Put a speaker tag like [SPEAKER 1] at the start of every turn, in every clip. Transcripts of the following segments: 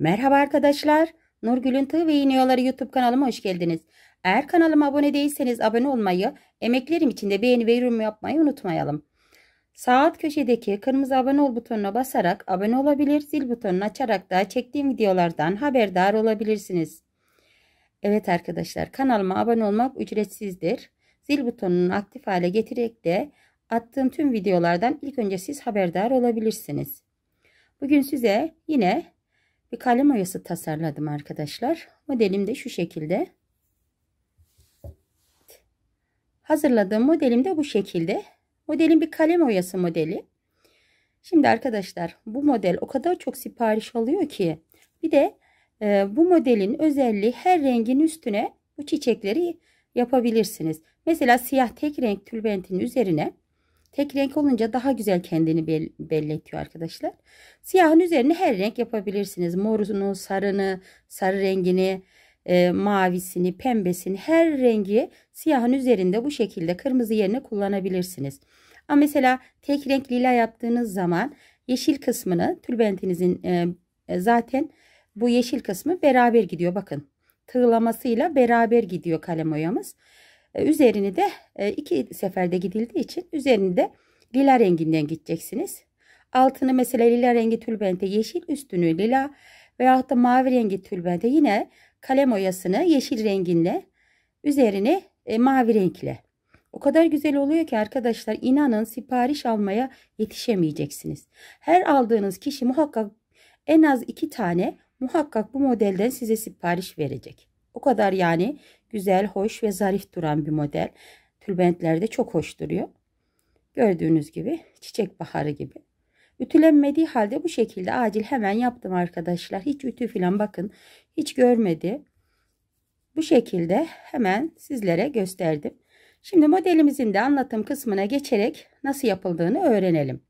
[SPEAKER 1] Merhaba arkadaşlar. Nurgül'ün Tığ ve İğne YouTube kanalıma hoş geldiniz. Eğer kanalıma abone değilseniz abone olmayı, emeklerim için de beğeni ve yorum yapmayı unutmayalım. Sağ alt köşedeki kırmızı abone ol butonuna basarak abone olabilir, zil butonunu açarak da çektiğim videolardan haberdar olabilirsiniz. Evet arkadaşlar kanalıma abone olmak ücretsizdir. Zil butonunu aktif hale getirerek de attığım tüm videolardan ilk önce siz haberdar olabilirsiniz. Bugün size yine bir kalem oyası tasarladım arkadaşlar. Modelim de şu şekilde. Hazırladığım modelim de bu şekilde. Modelim bir kalem oyası modeli. Şimdi arkadaşlar bu model o kadar çok sipariş alıyor ki. Bir de e, bu modelin özelliği her rengin üstüne bu çiçekleri yapabilirsiniz. Mesela siyah tek renk tülbentin üzerine Tek renk olunca daha güzel kendini belli arkadaşlar. Siyahın üzerine her renk yapabilirsiniz. Morunu, sarını, sarı rengini, e, mavisini, pembesini her rengi siyahın üzerinde bu şekilde kırmızı yerine kullanabilirsiniz. Ama mesela tek renk lila yaptığınız zaman yeşil kısmını tülbentinizin e, e, zaten bu yeşil kısmı beraber gidiyor. Bakın tığlamasıyla beraber gidiyor kalem oyamız. E, üzerini de e, iki seferde gidildiği için üzerini de lila renginden gideceksiniz. Altını mesela lila rengi tülbente yeşil üstünü lila veyahut da mavi rengi tülbente yine kalem oyasını yeşil renginle üzerine e, mavi renkle. O kadar güzel oluyor ki arkadaşlar inanın sipariş almaya yetişemeyeceksiniz. Her aldığınız kişi muhakkak en az iki tane muhakkak bu modelden size sipariş verecek. O kadar yani güzel, hoş ve zarif duran bir model. Tülbentlerde çok hoş duruyor. Gördüğünüz gibi çiçek baharı gibi. Ütülenmediği halde bu şekilde acil hemen yaptım arkadaşlar. Hiç ütü falan bakın hiç görmedi. Bu şekilde hemen sizlere gösterdim. Şimdi modelimizin de anlatım kısmına geçerek nasıl yapıldığını öğrenelim.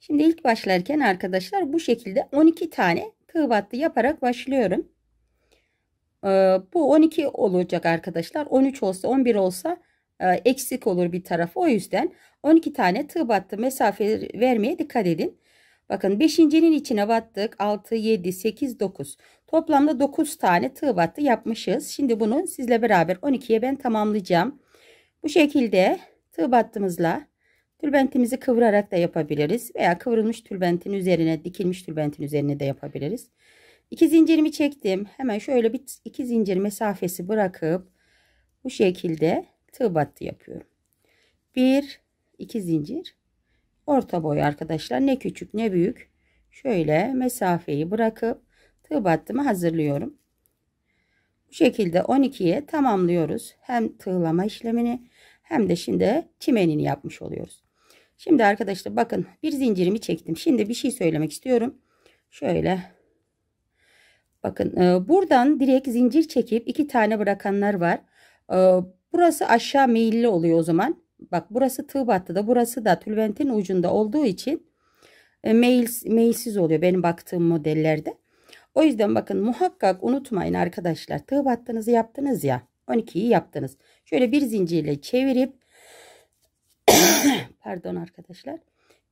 [SPEAKER 1] Şimdi ilk başlarken arkadaşlar bu şekilde 12 tane tığ battı yaparak başlıyorum. Ee, bu 12 olacak arkadaşlar. 13 olsa 11 olsa e, eksik olur bir tarafı. O yüzden 12 tane tığ battı mesafe vermeye dikkat edin. Bakın 5.'nin içine battık. 6, 7, 8, 9. Toplamda 9 tane tığ battı yapmışız. Şimdi bunu sizle beraber 12'ye ben tamamlayacağım. Bu şekilde tığ battımızla tülbentimizi kıvırarak da yapabiliriz. Veya kıvrılmış tülbentin üzerine dikilmiş tülbentin üzerine de yapabiliriz. İki zincirimi çektim. Hemen şöyle bir iki zincir mesafesi bırakıp bu şekilde tığ battı yapıyorum. Bir, iki zincir. Orta boy arkadaşlar. Ne küçük ne büyük. Şöyle mesafeyi bırakıp tığ battımı hazırlıyorum. Bu şekilde 12'ye tamamlıyoruz. Hem tığlama işlemini hem de şimdi çimenini yapmış oluyoruz. Şimdi arkadaşlar bakın bir zincirimi çektim. Şimdi bir şey söylemek istiyorum. Şöyle Bakın e, buradan direkt zincir çekip iki tane bırakanlar var. E, burası aşağı meyilli oluyor o zaman. Bak burası tığ battıda burası da tülbentin ucunda olduğu için e, meyil, meyilsiz oluyor benim baktığım modellerde. O yüzden bakın muhakkak unutmayın arkadaşlar. Tığ battığınızı yaptınız ya. 12'yi yaptınız. Şöyle bir zincirle çevirip pardon arkadaşlar.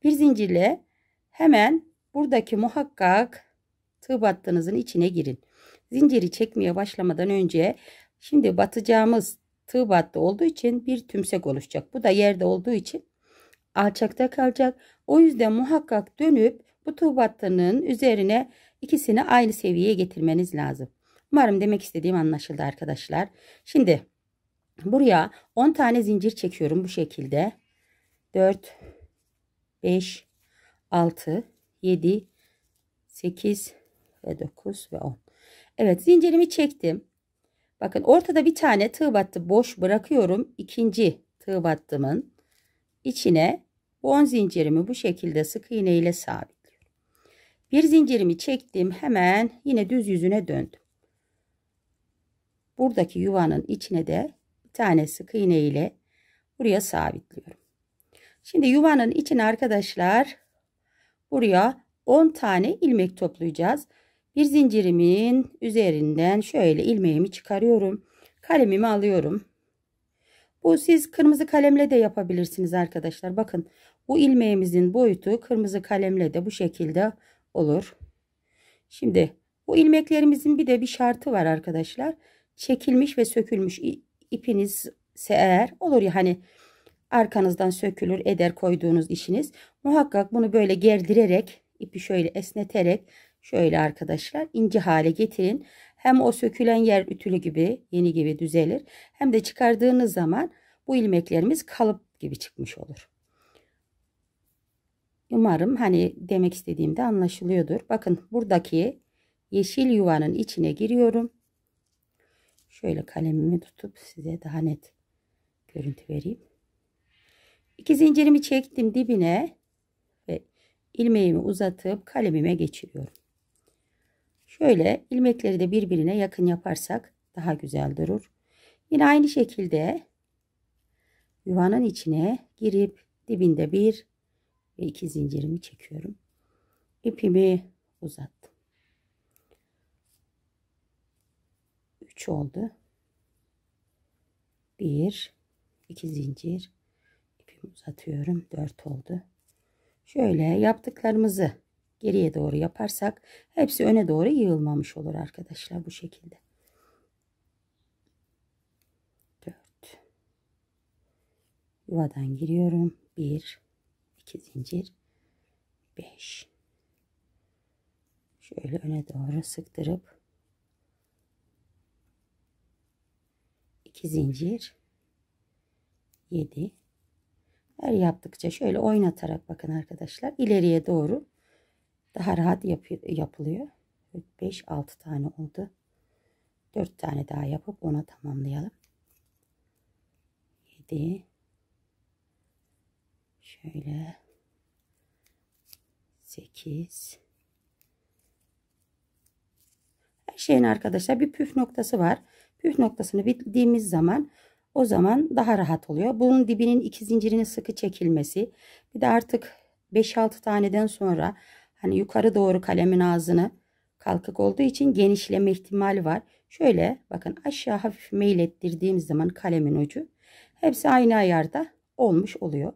[SPEAKER 1] Bir zincirle hemen buradaki muhakkak tığ battığınızın içine girin. Zinciri çekmeye başlamadan önce şimdi batacağımız tığ battı olduğu için bir tümsek oluşacak. Bu da yerde olduğu için alçakta kalacak. O yüzden muhakkak dönüp bu tığ battının üzerine ikisini aynı seviyeye getirmeniz lazım. Umarım demek istediğim anlaşıldı arkadaşlar. Şimdi buraya 10 tane zincir çekiyorum bu şekilde. 4 5 6 7 8 ve 9 ve 10. Evet zincirimi çektim. Bakın ortada bir tane tığ battı boş bırakıyorum. İkinci tığ battımın içine bu 10 zincirimi bu şekilde sık iğne ile sabitliyorum. Bir zincirimi çektim. Hemen yine düz yüzüne döndüm. Buradaki yuvanın içine de bir tane sık iğne ile buraya sabitliyorum. Şimdi yuvanın içine arkadaşlar buraya 10 tane ilmek toplayacağız. Bir zincirimin üzerinden şöyle ilmeğimi çıkarıyorum. Kalemimi alıyorum. Bu siz kırmızı kalemle de yapabilirsiniz arkadaşlar. Bakın bu ilmeğimizin boyutu kırmızı kalemle de bu şekilde olur. Şimdi bu ilmeklerimizin bir de bir şartı var arkadaşlar. Çekilmiş ve sökülmüş ipiniz eğer olur ya hani arkanızdan sökülür eder koyduğunuz işiniz. Muhakkak bunu böyle gerdirerek ipi şöyle esneterek şöyle arkadaşlar ince hale getirin. Hem o sökülen yer ütülü gibi yeni gibi düzelir. Hem de çıkardığınız zaman bu ilmeklerimiz kalıp gibi çıkmış olur. Umarım hani demek istediğimde anlaşılıyordur. Bakın buradaki yeşil yuvanın içine giriyorum. Şöyle kalemimi tutup size daha net görüntü vereyim. İki zincirimi çektim dibine ve ilmeğimi uzatıp kalemime geçiriyorum. Şöyle ilmekleri de birbirine yakın yaparsak daha güzel durur. Yine aynı şekilde yuvanın içine girip dibinde bir ve iki zincirimi çekiyorum. İpimi uzattım. 3 oldu. 1 2 zincir ipimi uzatıyorum. 4 oldu. Şöyle yaptıklarımızı geriye doğru yaparsak hepsi öne doğru yığılmamış olur arkadaşlar bu şekilde. 4 yuvadan giriyorum. 1 2 zincir. 5 şöyle öne doğru sıktırıp 2 zincir. 7 her yaptıkça şöyle oynatarak bakın arkadaşlar ileriye doğru daha rahat yap yapılıyor. 5 6 tane oldu. 4 tane daha yapıp ona tamamlayalım. 7 şöyle. 8 her şeyin arkadaşlar bir püf noktası var. Püf noktasını bildiğimiz zaman o zaman daha rahat oluyor. Bunun dibinin iki zincirinin sıkı çekilmesi. Bir de artık 5-6 taneden sonra hani yukarı doğru kalemin ağzını kalkık olduğu için genişleme ihtimali var şöyle bakın aşağı hafif meylettirdiğim zaman kalemin ucu hepsi aynı ayarda olmuş oluyor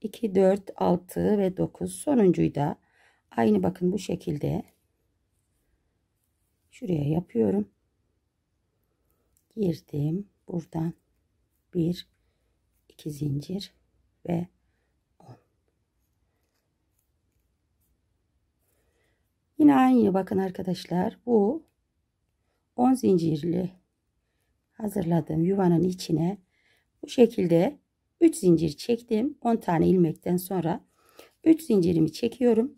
[SPEAKER 1] 2, 4, 6 ve 9 sonuncuyu da aynı bakın bu şekilde şuraya yapıyorum. Girdim. Buradan 1, 2 zincir ve Yine aynı bakın arkadaşlar. Bu 10 zincirli hazırladığım yuvanın içine bu şekilde 3 zincir çektim. 10 tane ilmekten sonra 3 zincirimi çekiyorum.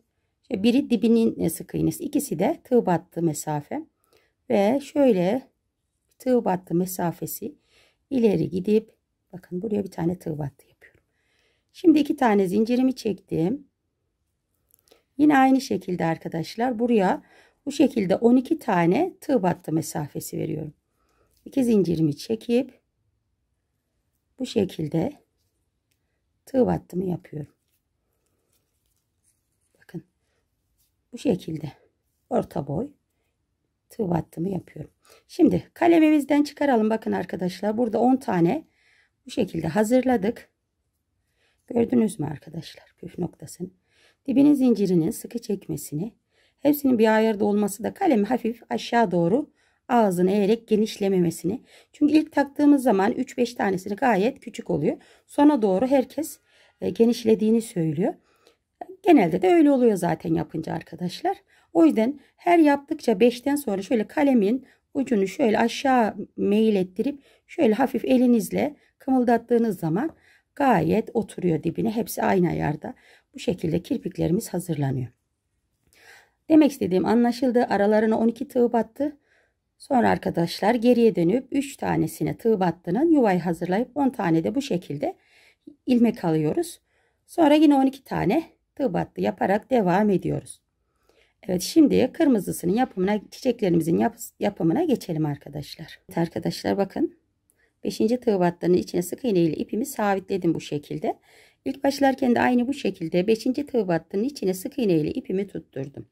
[SPEAKER 1] Biri dibinin sık iğnesi, ikisi de tığ battı mesafe. Ve şöyle tığ battı mesafesi ileri gidip bakın buraya bir tane tığ battı yapıyorum. Şimdi iki tane zincirimi çektim. Yine aynı şekilde arkadaşlar buraya bu şekilde 12 tane tığ battı mesafesi veriyorum. 2 zincirimi çekip bu şekilde tığ battımı yapıyorum. Bakın bu şekilde orta boy tığ battımı yapıyorum. Şimdi kalemimizden çıkaralım. Bakın arkadaşlar burada 10 tane bu şekilde hazırladık. Gördünüz mü arkadaşlar püf noktasını. Dibinin zincirinin sıkı çekmesini hepsinin bir ayarda olması da kalemi hafif aşağı doğru ağzını eğerek genişlememesini. Çünkü ilk taktığımız zaman 3-5 tanesini gayet küçük oluyor. Sona doğru herkes e, genişlediğini söylüyor. Genelde de öyle oluyor zaten yapınca arkadaşlar. O yüzden her yaptıkça 5'ten sonra şöyle kalemin ucunu şöyle aşağı meyil ettirip şöyle hafif elinizle kımıldattığınız zaman gayet oturuyor dibine. Hepsi aynı ayarda. Bu şekilde kirpiklerimiz hazırlanıyor. Demek istediğim anlaşıldı. Aralarına 12 tığ battı. Sonra arkadaşlar geriye dönüp 3 tanesine tığ battının yuvayı hazırlayıp 10 tane de bu şekilde ilmek alıyoruz. Sonra yine 12 tane tığ battı yaparak devam ediyoruz. Evet şimdi kırmızısının yapımına çiçeklerimizin yap yapımına geçelim arkadaşlar. Evet arkadaşlar bakın 5. tığ battının içine sık iğne ile ipimi sabitledim bu şekilde. İlk başlarken de aynı bu şekilde 5. tığ battının içine sık iğne ile ipimi tutturdum.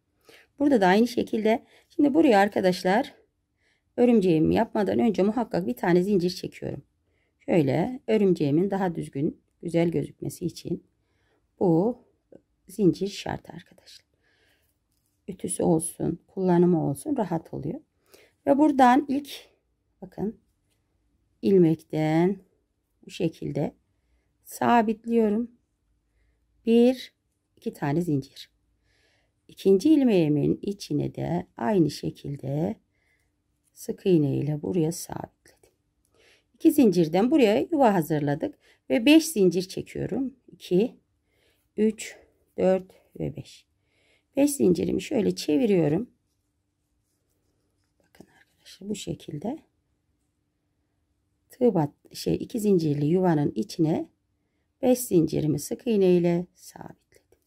[SPEAKER 1] Burada da aynı şekilde şimdi buraya arkadaşlar örümceğimi yapmadan önce muhakkak bir tane zincir çekiyorum. Şöyle örümceğimin daha düzgün güzel gözükmesi için bu zincir şart arkadaşlar. ütüsü olsun, kullanımı olsun rahat oluyor. Ve buradan ilk bakın ilmekten bu şekilde sabitliyorum. Bir, iki tane zincir. İkinci ilmeğimin içine de aynı şekilde sık iğne ile buraya sabitledim. İki zincirden buraya yuva hazırladık ve 5 zincir çekiyorum. 2 3 4 ve 5. 5 zincirimi şöyle çeviriyorum. Bakın arkadaşlar bu şekilde tığ bat şey iki zincirli yuvanın içine 5 zincirimi sık iğne ile sabitledim.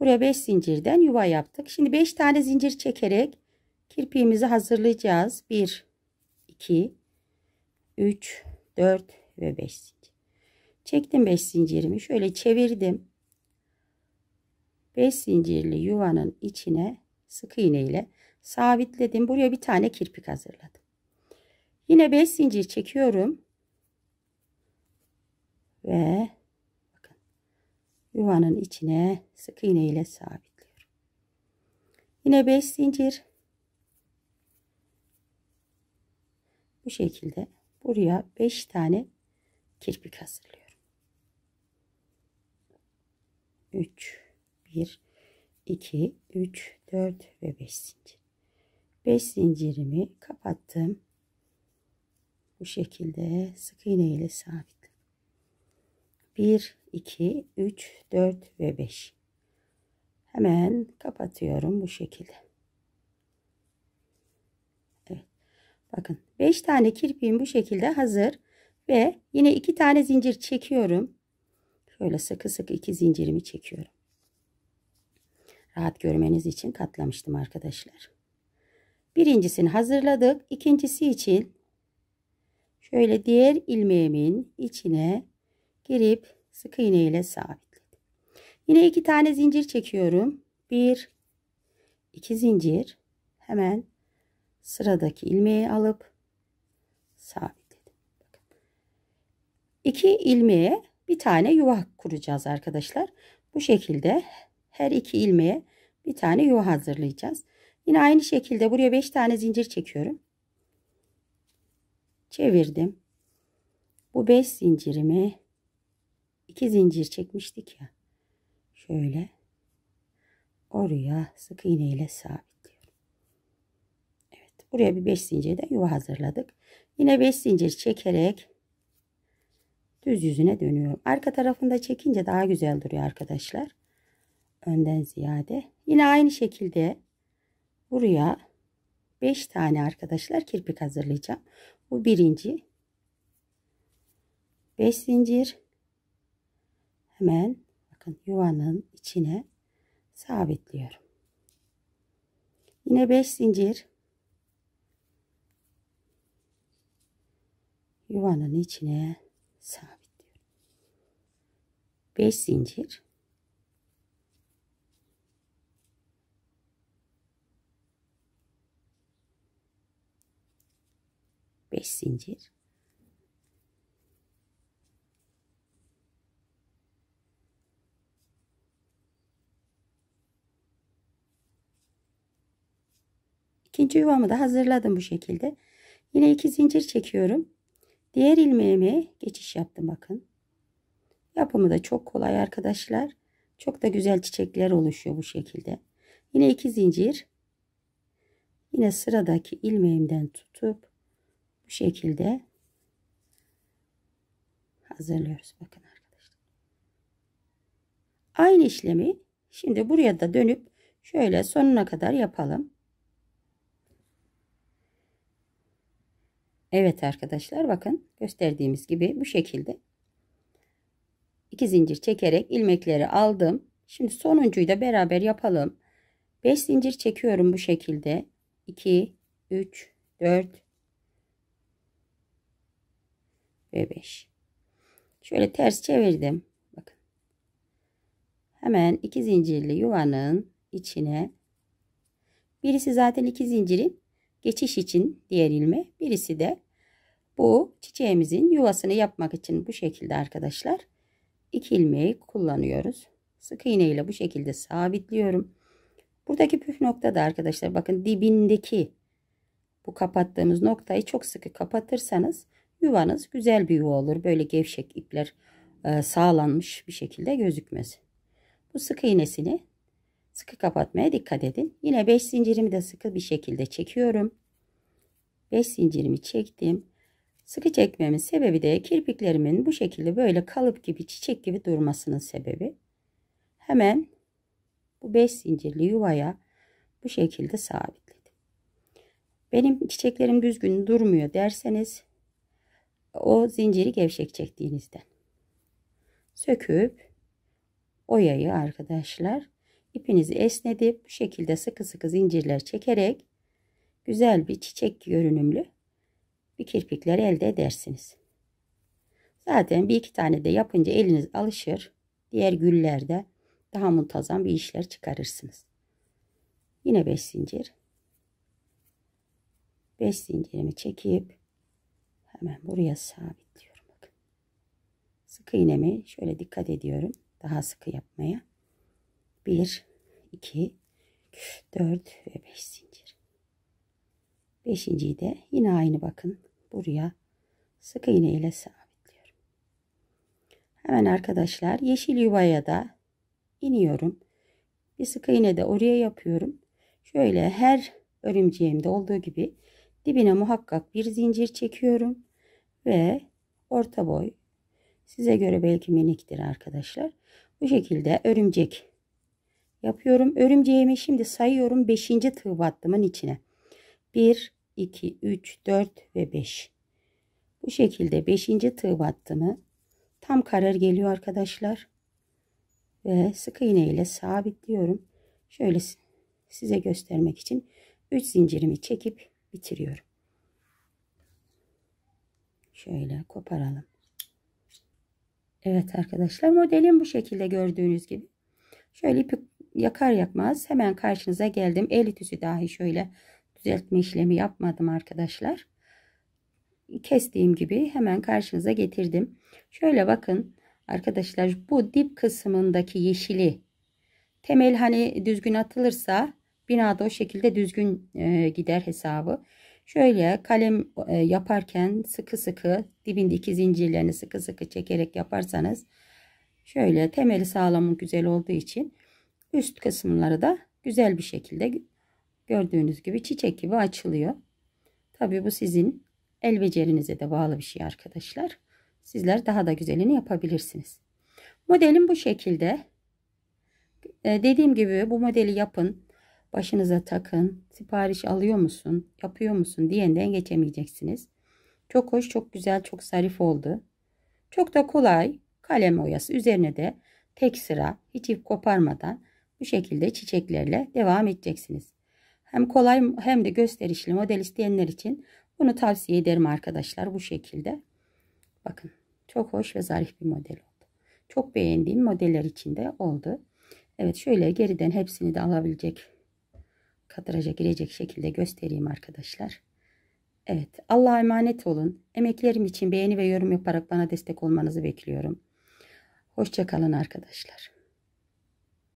[SPEAKER 1] Buraya 5 zincirden yuva yaptık. Şimdi 5 tane zincir çekerek kirpiğimizi hazırlayacağız. 1 2 3 4 ve 5 zincir. Çektim 5 zincirimi şöyle çevirdim. 5 zincirli yuvanın içine sık iğne ile sabitledim. Buraya bir tane kirpik hazırladım. Yine 5 zincir çekiyorum. Ve bakın yuvanın içine sık iğne ile sabitliyorum. Yine 5 zincir. Bu şekilde buraya 5 tane kirpik hazırlıyorum. 3 1 2 3 4 ve 5 zincir. 5 zincirimi kapattım. Bu şekilde sık iğne ile sabit. 1 2 3 4 ve 5. Hemen kapatıyorum bu şekilde. Evet. Bakın 5 tane kirpiğim bu şekilde hazır ve yine 2 tane zincir çekiyorum. Şöyle sıkı sıkı iki zincirimi çekiyorum. Rahat görmeniz için katlamıştım arkadaşlar. Birincisini hazırladık. İkincisi için şöyle diğer ilmeğimin içine girip sık iğne ile sabitledim. Yine iki tane zincir çekiyorum. Bir, iki zincir. Hemen sıradaki ilmeği alıp sabitledim. İki ilmeğe bir tane yuva kuracağız arkadaşlar. Bu şekilde her iki ilmeğe bir tane yuva hazırlayacağız. Yine aynı şekilde buraya 5 tane zincir çekiyorum. Çevirdim. Bu 5 zincirimi 2 zincir çekmiştik ya. Şöyle oraya sık iğne ile sabitliyorum. Evet, buraya bir 5 zincir de yuva hazırladık. Yine 5 zincir çekerek düz yüzüne dönüyorum. Arka tarafında çekince daha güzel duruyor arkadaşlar. Önden ziyade. Yine aynı şekilde buraya 5 tane arkadaşlar kirpik hazırlayacağım. Bu birinci. 5 zincir. Hemen bakın yuvanın içine sabitliyorum. Yine 5 zincir. Yuvanın içine sabitliyorum. 5 zincir. Beş zincir. İkinci yuvamı da hazırladım bu şekilde. Yine iki zincir çekiyorum. Diğer ilmeğime geçiş yaptım bakın. Yapımı da çok kolay arkadaşlar. Çok da güzel çiçekler oluşuyor bu şekilde. Yine iki zincir. Yine sıradaki ilmeğimden tutup bu şekilde hazırlıyoruz. Bakın arkadaşlar. Aynı işlemi şimdi buraya da dönüp şöyle sonuna kadar yapalım. Evet arkadaşlar bakın gösterdiğimiz gibi bu şekilde iki zincir çekerek ilmekleri aldım. Şimdi sonuncuyu da beraber yapalım. 5 zincir çekiyorum bu şekilde. 2 3 4 ve 5. Şöyle ters çevirdim. Bakın. Hemen iki zincirli yuvanın içine birisi zaten iki zincirin geçiş için diğer ilme. Birisi de bu çiçeğimizin yuvasını yapmak için bu şekilde arkadaşlar. iki ilmeği kullanıyoruz. Sık iğne ile bu şekilde sabitliyorum. Buradaki püf nokta da arkadaşlar bakın dibindeki bu kapattığımız noktayı çok sıkı kapatırsanız yuvanız güzel bir yuva olur. Böyle gevşek ipler e, sağlanmış bir şekilde gözükmez. Bu sık iğnesini sıkı kapatmaya dikkat edin. Yine 5 zincirimi de sıkı bir şekilde çekiyorum. 5 zincirimi çektim. Sıkı çekmemin sebebi de kirpiklerimin bu şekilde böyle kalıp gibi çiçek gibi durmasının sebebi. Hemen bu 5 zincirli yuvaya bu şekilde sabitledim. Benim çiçeklerim düzgün durmuyor derseniz o zinciri gevşek çektiğinizden söküp oyayı arkadaşlar ipinizi esnedip bu şekilde sıkı sıkı zincirler çekerek güzel bir çiçek görünümlü bir kirpikler elde edersiniz. Zaten bir iki tane de yapınca eliniz alışır. Diğer güllerde daha muntazam bir işler çıkarırsınız. Yine 5 zincir. 5 zincirimi çekip hemen buraya sabitliyorum. Bakın. Sık iğnemi şöyle dikkat ediyorum. Daha sıkı yapmaya. 1 2 4 ve 5 zincir. Beşinciyi de yine aynı bakın. Buraya sık iğne ile sabitliyorum. Hemen arkadaşlar yeşil yuvaya da iniyorum. Bir sık iğne de oraya yapıyorum. Şöyle her örümceğimde olduğu gibi dibine muhakkak bir zincir çekiyorum ve orta boy size göre belki miniktir arkadaşlar. Bu şekilde örümcek yapıyorum. Örümceğimi şimdi sayıyorum 5. tığ battımın içine. 1 2 3 4 ve 5. Bu şekilde 5. tığ battımı tam karar geliyor arkadaşlar ve sık iğne ile sabitliyorum. Şöyle size göstermek için 3 zincirimi çekip bitiriyorum. Şöyle koparalım. Evet arkadaşlar modelim bu şekilde gördüğünüz gibi. Şöyle ipi yakar yakmaz hemen karşınıza geldim. El ütüsü dahi şöyle düzeltme işlemi yapmadım arkadaşlar. Kestiğim gibi hemen karşınıza getirdim. Şöyle bakın Arkadaşlar bu dip kısmındaki yeşili temel hani düzgün atılırsa binada o şekilde düzgün e, gider hesabı. Şöyle kalem e, yaparken sıkı sıkı dibindeki zincirlerini sıkı sıkı çekerek yaparsanız şöyle temeli sağlamı güzel olduğu için üst kısımları da güzel bir şekilde gördüğünüz gibi çiçek gibi açılıyor. Tabi bu sizin el becerinize de bağlı bir şey arkadaşlar sizler daha da güzelini yapabilirsiniz. Modelim bu şekilde. Ee, dediğim gibi bu modeli yapın. Başınıza takın. Sipariş alıyor musun? Yapıyor musun? Diyenden geçemeyeceksiniz. Çok hoş, çok güzel, çok zarif oldu. Çok da kolay. Kalem oyası üzerine de tek sıra hiç ip koparmadan bu şekilde çiçeklerle devam edeceksiniz. Hem kolay hem de gösterişli model isteyenler için bunu tavsiye ederim arkadaşlar bu şekilde. Bakın çok hoş ve zarif bir model oldu. Çok beğendiğim modeller içinde oldu. Evet şöyle geriden hepsini de alabilecek kadraja girecek şekilde göstereyim arkadaşlar. Evet Allah'a emanet olun. Emeklerim için beğeni ve yorum yaparak bana destek olmanızı bekliyorum. Hoşçakalın arkadaşlar.